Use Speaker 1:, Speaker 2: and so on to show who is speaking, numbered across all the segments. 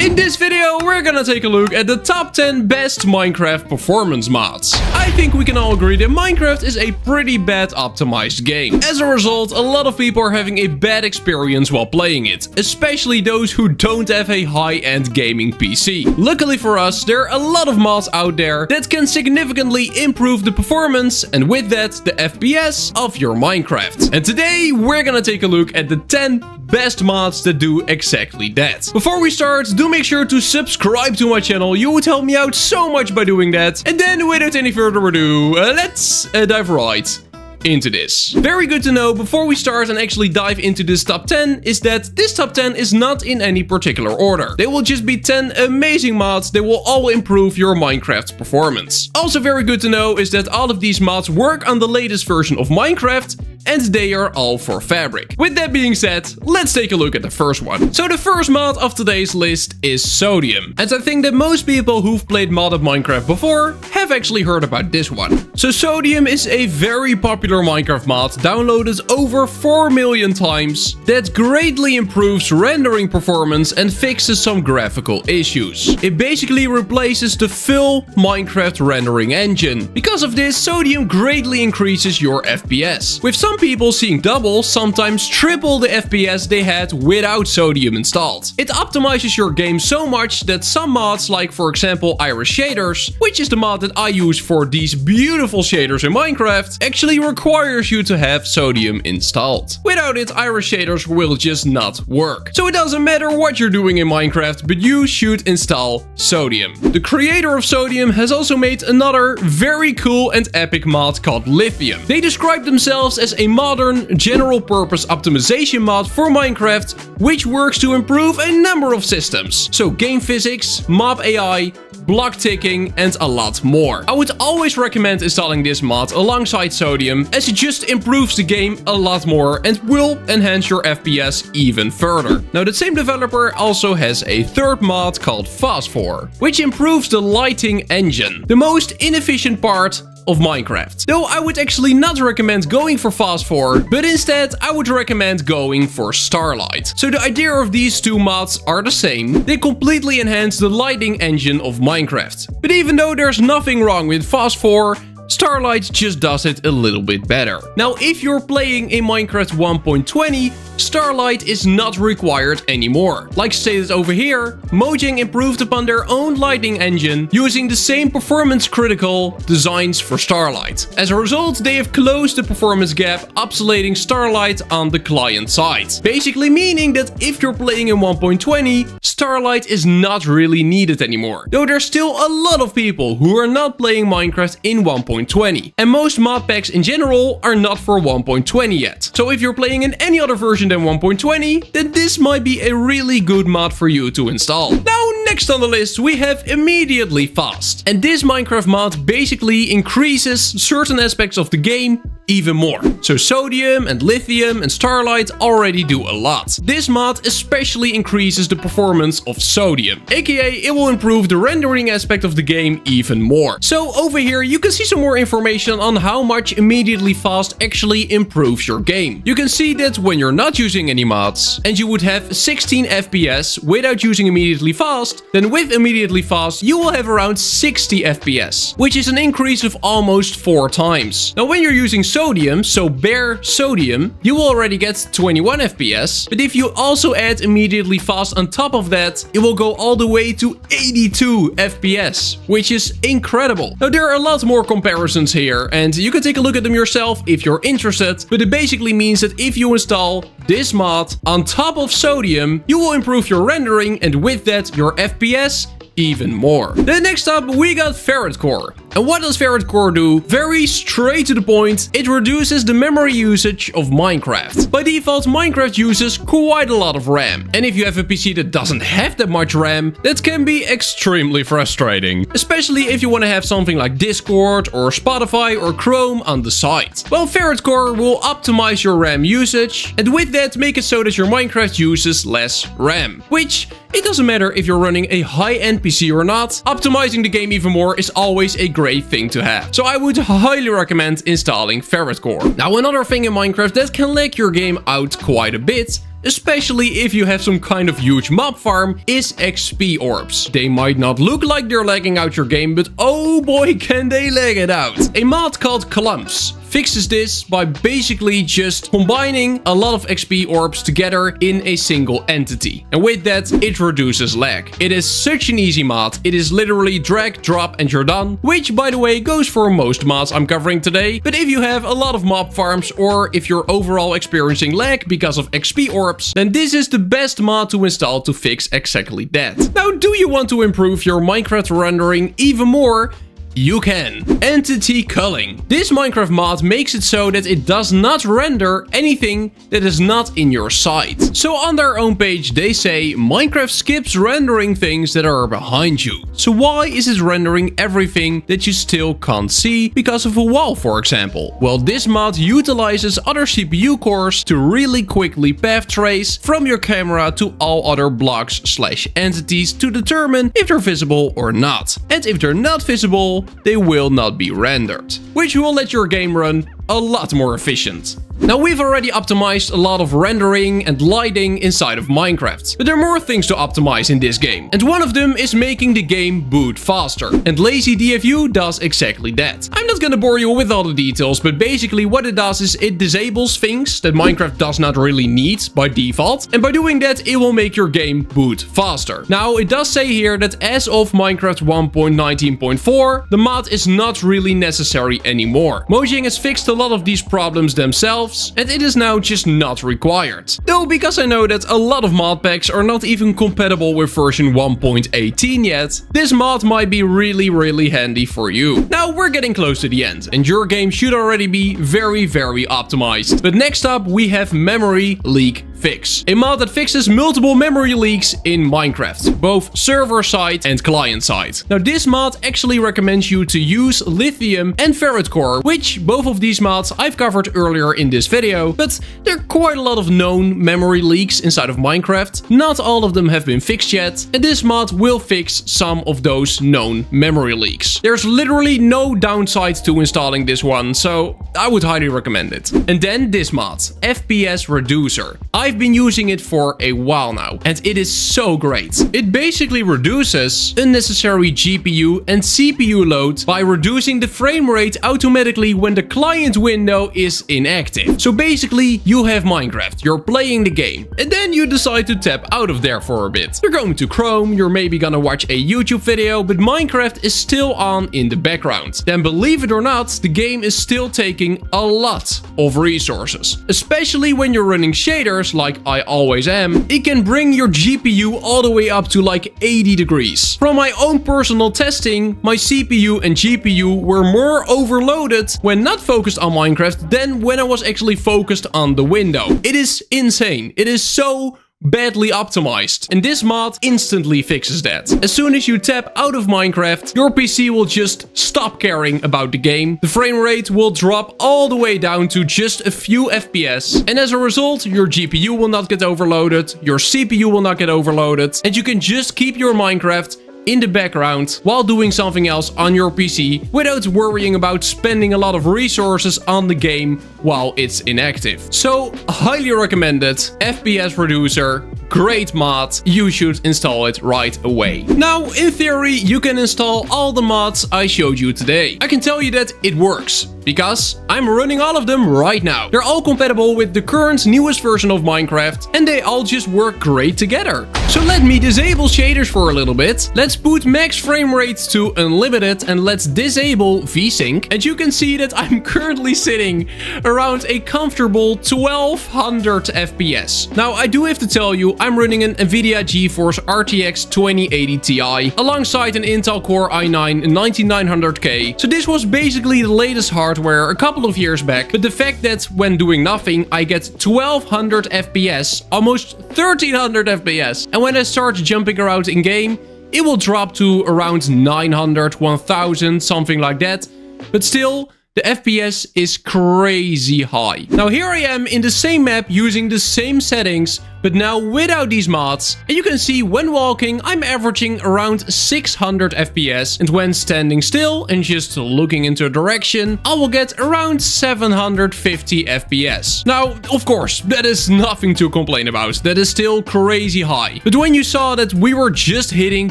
Speaker 1: In this video, we're gonna take a look at the top 10 best Minecraft performance mods. I think we can all agree that Minecraft is a pretty bad optimized game. As a result, a lot of people are having a bad experience while playing it, especially those who don't have a high-end gaming PC. Luckily for us, there are a lot of mods out there that can significantly improve the performance and with that, the FPS of your Minecraft. And today, we're gonna take a look at the 10 best mods that do exactly that. Before we start, do make sure to subscribe to my channel. You would help me out so much by doing that. And then without any further ado, uh, let's uh, dive right into this. Very good to know before we start and actually dive into this top 10 is that this top 10 is not in any particular order. They will just be 10 amazing mods that will all improve your Minecraft performance. Also very good to know is that all of these mods work on the latest version of Minecraft and they are all for Fabric. With that being said, let's take a look at the first one. So the first mod of today's list is Sodium. And I think that most people who've played modded Minecraft before have actually heard about this one. So Sodium is a very popular Minecraft mod downloaded over 4 million times that greatly improves rendering performance and fixes some graphical issues. It basically replaces the full Minecraft rendering engine. Because of this, Sodium greatly increases your FPS. With some some people seeing double, sometimes triple the FPS they had without Sodium installed. It optimizes your game so much that some mods like for example Iris Shaders, which is the mod that I use for these beautiful shaders in Minecraft, actually requires you to have Sodium installed. Without it, Iris Shaders will just not work. So it doesn't matter what you're doing in Minecraft, but you should install Sodium. The creator of Sodium has also made another very cool and epic mod called Lithium. They describe themselves as a modern general purpose optimization mod for Minecraft which works to improve a number of systems. So game physics, mob AI, block ticking and a lot more. I would always recommend installing this mod alongside Sodium as it just improves the game a lot more and will enhance your FPS even further. Now the same developer also has a third mod called Phosphor, which improves the lighting engine. The most inefficient part of Minecraft. Though I would actually not recommend going for Phosphor, but instead I would recommend going for Starlight. So the idea of these two mods are the same, they completely enhance the lighting engine of Minecraft. But even though there's nothing wrong with Phosphor, Starlight just does it a little bit better. Now, if you're playing in Minecraft 1.20, Starlight is not required anymore. Like stated over here, Mojang improved upon their own lighting engine using the same performance critical designs for Starlight. As a result, they have closed the performance gap, obsoleting Starlight on the client side. Basically meaning that if you're playing in 1.20, Starlight is not really needed anymore. Though there's still a lot of people who are not playing Minecraft in 1.20. And most mod packs in general are not for 1.20 yet. So if you're playing in any other version than 1.20, then this might be a really good mod for you to install. Now, next on the list, we have Immediately Fast. And this Minecraft mod basically increases certain aspects of the game even more. So sodium and lithium and starlight already do a lot. This mod especially increases the performance of sodium, aka it will improve the rendering aspect of the game even more. So over here you can see some more information on how much immediately fast actually improves your game. You can see that when you're not using any mods and you would have 16 FPS without using immediately fast, then with immediately fast you will have around 60 FPS, which is an increase of almost 4 times. Now when you're using sodium sodium, so bare sodium, you will already get 21 FPS. But if you also add immediately fast on top of that, it will go all the way to 82 FPS, which is incredible. Now there are a lot more comparisons here and you can take a look at them yourself if you're interested. But it basically means that if you install this mod on top of sodium, you will improve your rendering and with that your FPS even more. Then next up we got Ferrite Core. And what does Ferrite Core do? Very straight to the point, it reduces the memory usage of Minecraft. By default, Minecraft uses quite a lot of RAM. And if you have a PC that doesn't have that much RAM, that can be extremely frustrating. Especially if you want to have something like Discord or Spotify or Chrome on the side. Well, Ferrite Core will optimize your RAM usage and with that make it so that your Minecraft uses less RAM. Which it doesn't matter if you're running a high-end PC or not, optimizing the game even more is always a great thing to have. So I would highly recommend installing Ferrite Core. Now another thing in Minecraft that can lag your game out quite a bit especially if you have some kind of huge mob farm, is XP orbs. They might not look like they're lagging out your game, but oh boy can they lag it out. A mod called Clumps fixes this by basically just combining a lot of XP orbs together in a single entity. And with that, it reduces lag. It is such an easy mod. It is literally drag, drop, and you're done. Which, by the way, goes for most mods I'm covering today. But if you have a lot of mob farms or if you're overall experiencing lag because of XP orbs, then this is the best mod to install to fix exactly that. Now, do you want to improve your Minecraft rendering even more? You can. Entity culling. This Minecraft mod makes it so that it does not render anything that is not in your sight. So on their own page they say Minecraft skips rendering things that are behind you. So why is it rendering everything that you still can't see because of a wall for example? Well this mod utilizes other CPU cores to really quickly path trace from your camera to all other blocks slash entities to determine if they're visible or not. And if they're not visible, they will not be rendered, which will let your game run a lot more efficient. Now we've already optimized a lot of rendering and lighting inside of Minecraft, but there are more things to optimize in this game. And one of them is making the game boot faster. And Lazy DFU does exactly that. I'm not gonna bore you with all the details, but basically what it does is it disables things that Minecraft does not really need by default. And by doing that, it will make your game boot faster. Now it does say here that as of Minecraft 1.19.4, the mod is not really necessary anymore. Mojang has fixed a lot of these problems themselves and it is now just not required. Though because I know that a lot of mod packs are not even compatible with version 1.18 yet, this mod might be really really handy for you. Now we're getting close to the end and your game should already be very very optimized. But next up we have memory leak fix. A mod that fixes multiple memory leaks in Minecraft, both server side and client side. Now this mod actually recommends you to use lithium and ferrite core, which both of these mods I've covered earlier in this video, but there are quite a lot of known memory leaks inside of Minecraft. Not all of them have been fixed yet, and this mod will fix some of those known memory leaks. There's literally no downside to installing this one, so I would highly recommend it. And then this mod, FPS Reducer. I I've been using it for a while now and it is so great. It basically reduces unnecessary GPU and CPU load by reducing the frame rate automatically when the client window is inactive. So basically you have Minecraft, you're playing the game and then you decide to tap out of there for a bit. You're going to Chrome, you're maybe gonna watch a YouTube video, but Minecraft is still on in the background. Then believe it or not, the game is still taking a lot of resources, especially when you're running shaders like I always am, it can bring your GPU all the way up to like 80 degrees. From my own personal testing, my CPU and GPU were more overloaded when not focused on Minecraft than when I was actually focused on the window. It is insane. It is so badly optimized. And this mod instantly fixes that. As soon as you tap out of Minecraft, your PC will just stop caring about the game. The frame rate will drop all the way down to just a few FPS. And as a result, your GPU will not get overloaded, your CPU will not get overloaded, and you can just keep your Minecraft in the background while doing something else on your PC without worrying about spending a lot of resources on the game while it's inactive. So highly recommended FPS reducer Great mod, you should install it right away. Now, in theory, you can install all the mods I showed you today. I can tell you that it works because I'm running all of them right now. They're all compatible with the current newest version of Minecraft and they all just work great together. So let me disable shaders for a little bit. Let's put max frame rate to unlimited and let's disable VSync. And you can see that I'm currently sitting around a comfortable 1200 FPS. Now I do have to tell you I'm running an NVIDIA GeForce RTX 2080 Ti alongside an Intel Core i9-9900K. So this was basically the latest hardware a couple of years back, but the fact that when doing nothing I get 1200 FPS, almost 1300 FPS, and when I start jumping around in game, it will drop to around 900, 1000, something like that. But still, the FPS is crazy high. Now here I am in the same map using the same settings but now without these mods. And you can see when walking, I'm averaging around 600 FPS. And when standing still and just looking into a direction, I will get around 750 FPS. Now, of course, that is nothing to complain about. That is still crazy high. But when you saw that we were just hitting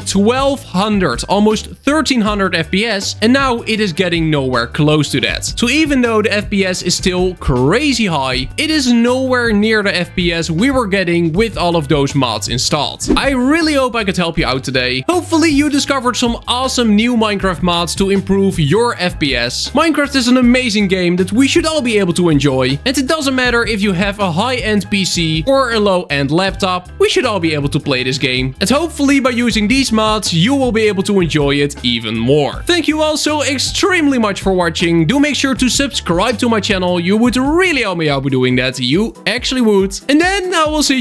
Speaker 1: 1200, almost 1300 FPS, and now it is getting nowhere close to that. So even though the FPS is still crazy high, it is nowhere near the FPS we were getting with all of those mods installed. I really hope I could help you out today. Hopefully you discovered some awesome new Minecraft mods to improve your FPS. Minecraft is an amazing game that we should all be able to enjoy. And it doesn't matter if you have a high-end PC or a low-end laptop, we should all be able to play this game. And hopefully by using these mods, you will be able to enjoy it even more. Thank you all so extremely much for watching. Do make sure to subscribe to my channel. You would really help me out by doing that. You actually would. And then I will see